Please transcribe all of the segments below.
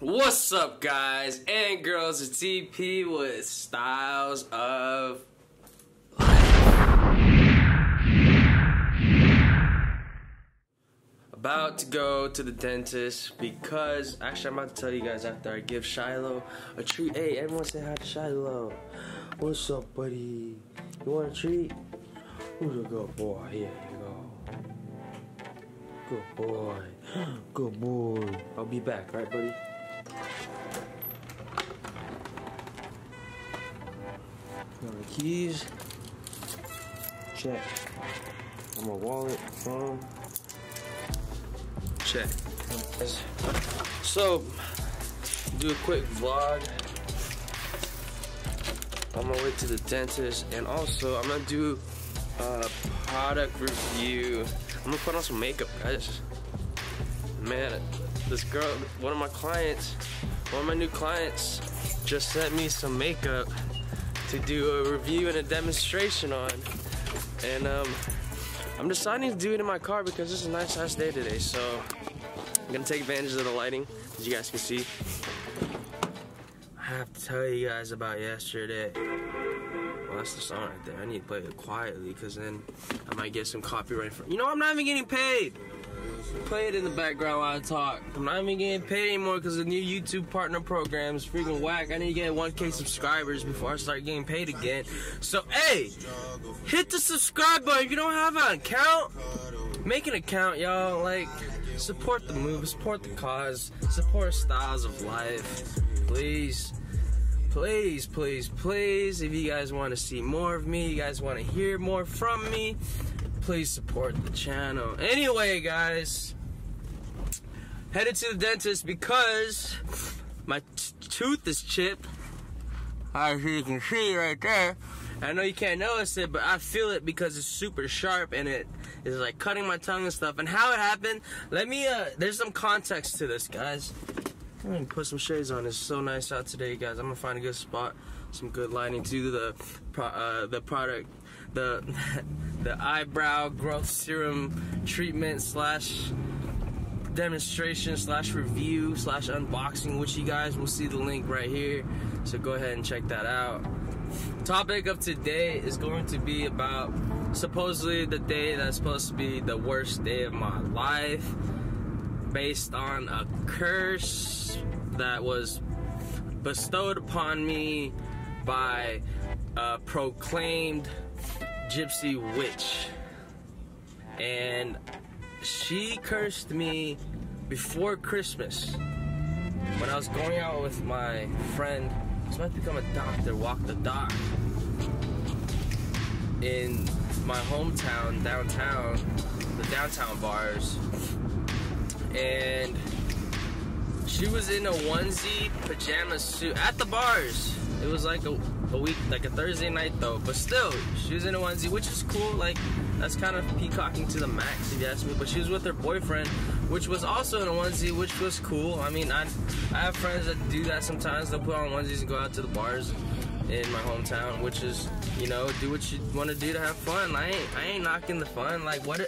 What's up, guys and girls? It's EP with Styles of Life. About to go to the dentist because actually I'm about to tell you guys after I give Shiloh a treat. Hey, everyone say hi to Shiloh. What's up, buddy? You want a treat? Who's a good boy? Here you go. Good boy. Good boy. I'll be back, right, buddy? Keys. Check. On my wallet, phone. Check. So, do a quick vlog on my way to the dentist, and also I'm gonna do a product review. I'm gonna put on some makeup, guys. Man, this girl, one of my clients, one of my new clients, just sent me some makeup to do a review and a demonstration on, and um, I'm deciding to do it in my car because it's a nice ass day today. So I'm gonna take advantage of the lighting, as you guys can see. I have to tell you guys about yesterday. Well, that's the song right there. I need to play it quietly because then I might get some copyright. For, you know, I'm not even getting paid. Play it in the background while I talk. I'm not even getting paid anymore because the new YouTube partner program is freaking whack. I need to get 1K subscribers before I start getting paid again. So, hey, hit the subscribe button. If you don't have an account, make an account, y'all. Like, support the move, support the cause, support styles of life. Please please, please, please, if you guys want to see more of me, you guys want to hear more from me, please support the channel. Anyway, guys, headed to the dentist because my tooth is chipped. As you can see right there. I know you can't notice it, but I feel it because it's super sharp and it is like cutting my tongue and stuff. And how it happened, let me, uh, there's some context to this, guys. I'm gonna put some shades on. It's so nice out today, guys. I'm gonna find a good spot, some good lighting to do the pro, uh, the product, the the eyebrow growth serum treatment slash demonstration slash review slash unboxing, which you guys will see the link right here. So go ahead and check that out. Topic of today is going to be about supposedly the day that's supposed to be the worst day of my life based on a curse that was bestowed upon me by a proclaimed gypsy witch. And she cursed me before Christmas when I was going out with my friend. I was about to become a doctor, walk the dock in my hometown, downtown, the downtown bars and she was in a onesie pajama suit at the bars. It was like a, a week, like a Thursday night though, but still, she was in a onesie, which is cool. Like that's kind of peacocking to the max, if you ask me. But she was with her boyfriend, which was also in a onesie, which was cool. I mean, I I have friends that do that sometimes. They'll put on onesies and go out to the bars in my hometown, which is you know do what you want to do to have fun. I ain't I ain't knocking the fun. Like what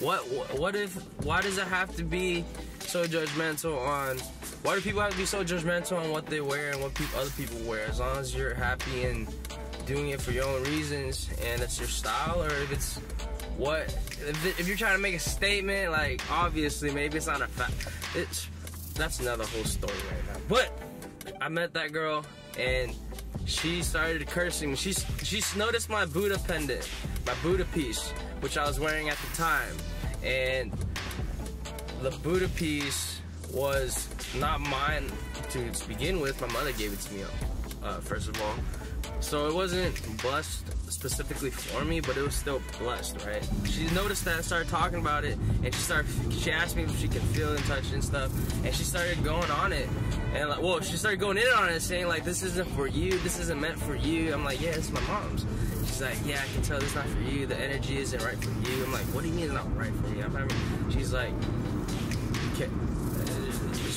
what what if why does it have to be so judgmental on why do people have to be so judgmental on what they wear and what people, other people wear as long as you're happy and doing it for your own reasons and it's your style or if it's what if, if you're trying to make a statement like obviously maybe it's not a fact it's that's another whole story right now but I met that girl and she started cursing. She, she noticed my Buddha pendant, my Buddha piece, which I was wearing at the time. And the Buddha piece was not mine to begin with. My mother gave it to me, uh, first of all. So it wasn't blessed specifically for me, but it was still blessed, right? She noticed that, started talking about it, and she started. She asked me if she could feel and touch and stuff, and she started going on it, and like, well, she started going in on it, saying like, "This isn't for you. This isn't meant for you." I'm like, "Yeah, it's my mom's." She's like, "Yeah, I can tell this not for you. The energy isn't right for you." I'm like, "What do you mean it's not right for me?" I'm having. She's like, "Okay."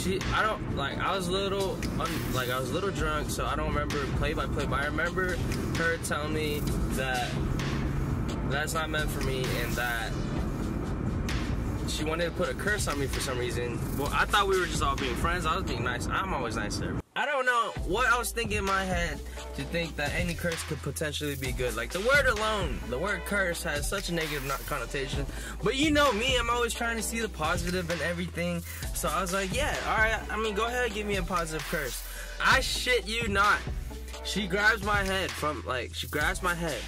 She, I don't like. I was little, un, like I was a little drunk, so I don't remember play by play. But I remember her telling me that that's not meant for me, and that she wanted to put a curse on me for some reason. Well, I thought we were just all being friends. I was being nice. I'm always nice to her. I don't know what I was thinking in my head to think that any curse could potentially be good. Like the word alone, the word curse has such a negative connotation. But you know me, I'm always trying to see the positive in everything. So I was like, yeah, all right. I mean, go ahead, give me a positive curse. I shit you not. She grabs my head from like she grabs my head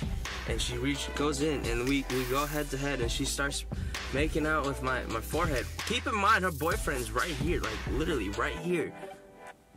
and she reach goes in and we we go head to head and she starts making out with my my forehead. Keep in mind her boyfriend's right here, like literally right here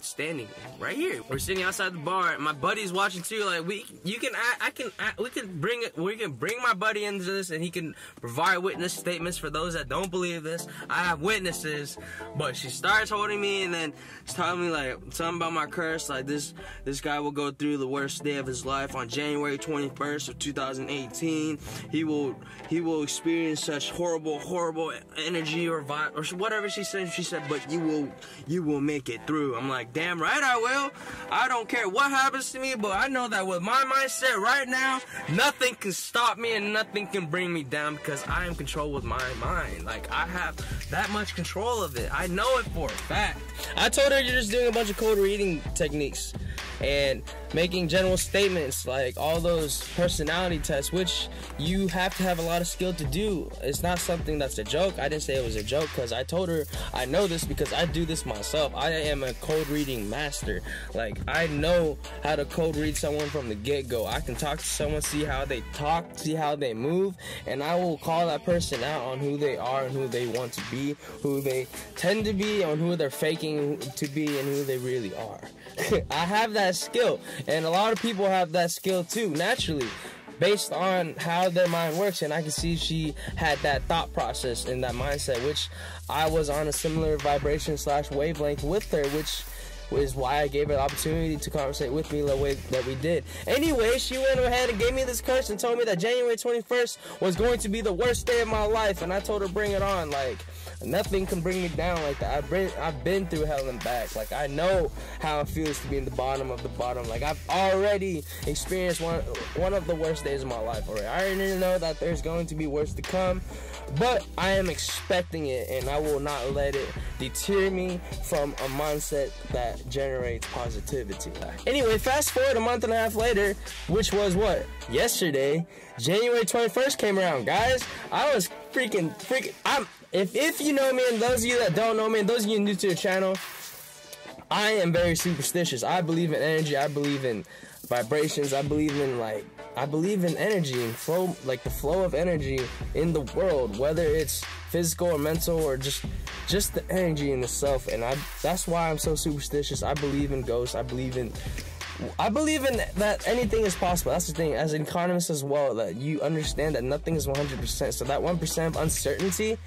standing right here. We're sitting outside the bar. My buddy's watching too. Like we, you can, I, I can, I, we can bring it. We can bring my buddy into this, and he can provide witness statements for those that don't believe this. I have witnesses. But she starts holding me, and then she's telling me like something about my curse. Like this, this guy will go through the worst day of his life on January 21st of 2018. He will, he will experience such horrible, horrible energy or vibe or whatever she said. She said, but you will, you will make it through. I'm like damn right I will. I don't care what happens to me, but I know that with my mindset right now, nothing can stop me and nothing can bring me down because I am control with my mind. Like I have that much control of it. I know it for a fact. I told her you're just doing a bunch of cold reading techniques and making general statements like all those personality tests which you have to have a lot of skill to do. It's not something that's a joke. I didn't say it was a joke because i told her i know this because i do this myself. I am a cold reading master. Like i know how to cold read someone from the get-go. I can talk to someone see how they talk see how they move and i will call that person out on who they are and who they want to be who they tend to be on who they're faking to be and who they really are. I have that skill and a lot of people have that skill too, naturally, based on how their mind works. And I can see she had that thought process and that mindset, which I was on a similar vibration slash wavelength with her, which is why I gave her the opportunity to conversate with me the way that we did. Anyway, she went ahead and gave me this curse and told me that January 21st was going to be the worst day of my life, and I told her bring it on. Like nothing can bring me down like that. I've been I've been through hell and back. Like I know how it feels to be in the bottom of the bottom. Like I've already experienced one one of the worst days of my life already. I already know that there's going to be worse to come, but I am expecting it, and I will not let it deter me from a mindset that generates positivity. Anyway, fast forward a month and a half later, which was what yesterday. January 21st came around, guys. I was freaking freaking. I'm if if you know me, and those of you that don't know me, and those of you new to the channel, I am very superstitious. I believe in energy. I believe in vibrations. I believe in like I believe in energy and flow, like the flow of energy in the world, whether it's physical or mental or just just the energy in itself. And I that's why I'm so superstitious. I believe in ghosts. I believe in I believe in that anything is possible. That's the thing. As an economist as well, that you understand that nothing is 100%. So that 1% of uncertainty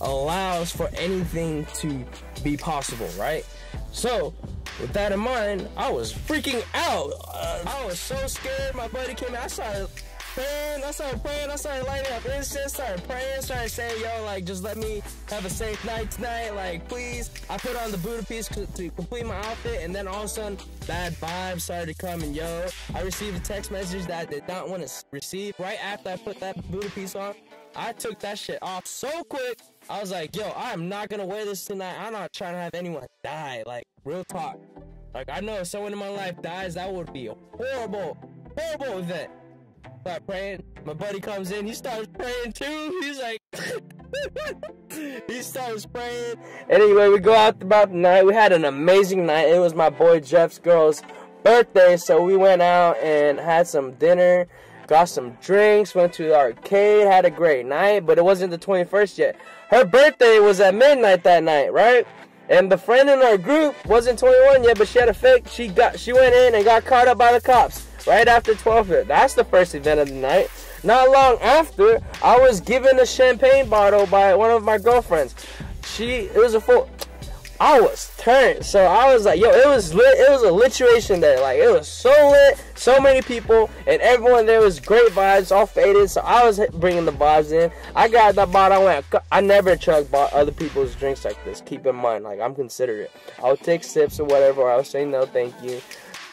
allows for anything to be possible, right? So with that in mind, I was freaking out. Uh, I was so scared. My buddy came out. I started praying. I started praying. I started lighting up incense. Started praying. Started saying, "Yo, like, just let me have a safe night tonight. Like, please." I put on the Buddha piece to complete my outfit, and then all of a sudden, bad vibes started coming. Yo, I received a text message that I did not want to receive. Right after I put that Buddha piece on, I took that shit off so quick. I was like, "Yo, I am not gonna wear this tonight. I'm not trying to have anyone die." Like, real talk. Like, I know if someone in my life dies, that would be a horrible, horrible event start praying. My buddy comes in, he starts praying too. He's like, he starts praying. Anyway, we go out about the night. We had an amazing night. It was my boy Jeff's girl's birthday, so we went out and had some dinner, got some drinks, went to the arcade, had a great night, but it wasn't the 21st yet. Her birthday was at midnight that night, right? And the friend in our group wasn't 21 yet, but she had a fake. She got she went in and got caught up by the cops right after 12. That's the first event of the night. Not long after, I was given a champagne bottle by one of my girlfriends. She, it was a full. I was turned, so I was like, yo, it was lit. It was a literation there. Like it was so lit, so many people, and everyone there was great vibes, all faded. So I was bringing the vibes in. I got that bottle. I went. I never chug other people's drinks like this. Keep in mind, like I'm considerate. I'll take sips or whatever. I'll say no, thank you.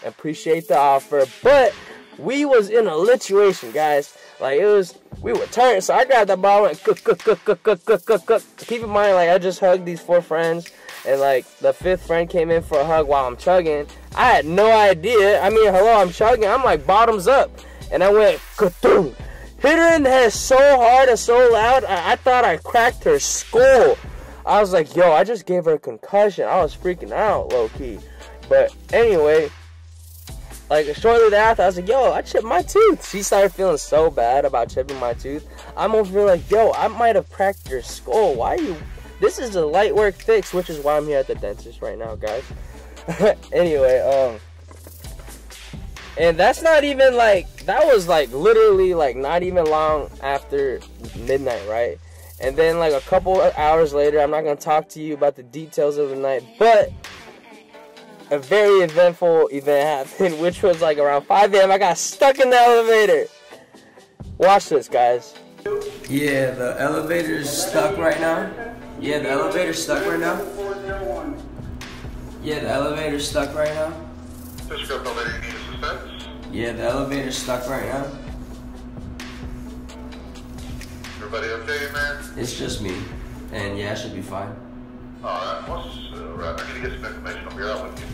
Appreciate the offer, but we was in a situation, guys. Like it was, we were turning. So I grabbed the ball and cook, cook, cook, cook, cook, cook, cook, cook. Keep in mind, like I just hugged these four friends, and like the fifth friend came in for a hug while I'm chugging. I had no idea. I mean, hello, I'm chugging. I'm like bottoms up, and I went ka-doom. Hit her in the head so hard and so loud. I, I thought I cracked her skull. I was like, yo, I just gave her a concussion. I was freaking out, low key. But anyway, like shortly thereafter, I was like, yo, I chipped my tooth. She started feeling so bad about chipping my tooth. I'm over here like, yo, I might have cracked your skull. Why are you? This is a light work fix, which is why I'm here at the dentist right now, guys. anyway, um, and that's not even like that was like literally like not even long after midnight, right? And then like a couple hours later, I'm not gonna talk to you about the details of the night, but a very eventful event happened, which was like around 5 a.m. I got stuck in the elevator. Watch this, guys. Yeah, the elevator's stuck right now. Yeah, the elevator's stuck right now. Yeah, the elevator's stuck right now. Elevator, you? Yeah, the elevator's stuck right now. Everybody okay, man? It's just me. And yeah, I should be fine. Alright, what's, uh, right, I need to get some information. I'll be right with you.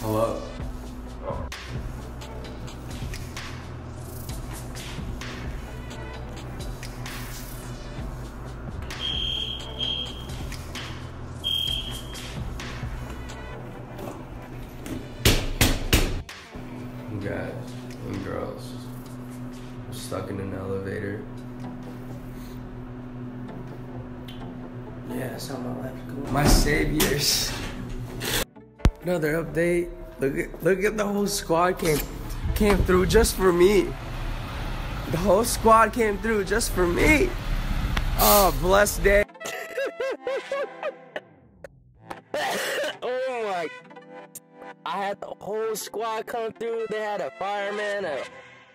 Hello. In an elevator. Yeah, that's how my life goes. My saviors. Another update. Look at look at the whole squad came came through just for me. The whole squad came through just for me. Oh, blessed day. oh my I had the whole squad come through. They had a fireman, a,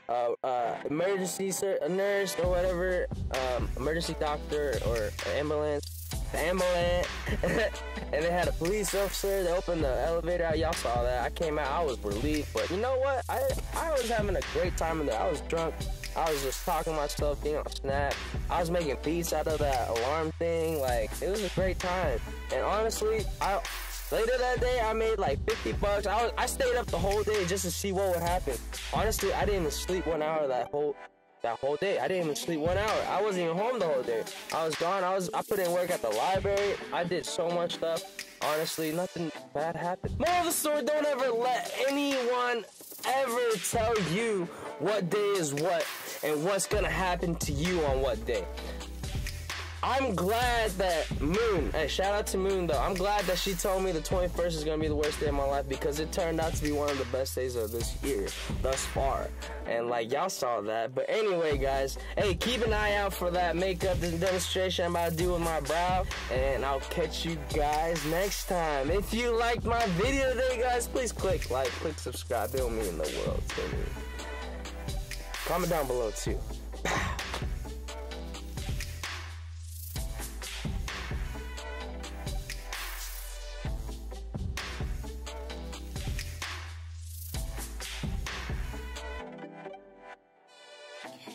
a, a emergency a nurse or whatever, um, emergency doctor or an ambulance, ambulance, and they had a police officer. They opened the elevator. Y'all saw that. I came out. I was relieved, but you know what? I I was having a great time in there. I was drunk. I was just talking myself, being on Snap. I was making beats out of that alarm thing. Like it was a great time. And honestly, I Later that day, I made like 50 bucks. I was, I stayed up the whole day just to see what would happen. Honestly, I didn't even sleep one hour that whole that whole day. I didn't even sleep one hour. I wasn't even home the whole day. I was gone. I was I put in work at the library. I did so much stuff. Honestly, nothing bad happened. Moral of the story: Don't ever let anyone ever tell you what day is what and what's gonna happen to you on what day. I'm glad that Moon, hey, shout out to Moon though. I'm glad that she told me the 21st is gonna be the worst day of my life because it turned out to be one of the best days of this year thus far. And like y'all saw that. But anyway, guys, hey, keep an eye out for that makeup demonstration I'm about to do with my brow. And I'll catch you guys next time. If you liked my video today, guys, please click like, click subscribe. It will mean the world to me. Comment down below too.